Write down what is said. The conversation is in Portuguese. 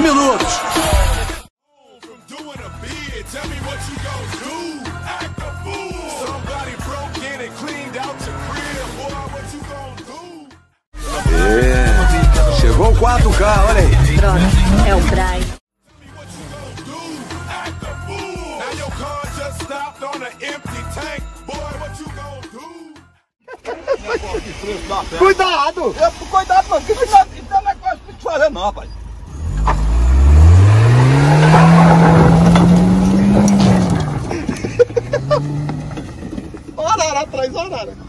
minutos. É, chegou o 4K, olha aí. Pronto, é o Brian. Cuidado! Eu, cuidado, mano, que isso não é negócio de fazer não, rapaz. Olha a arara atrás, olha a arara.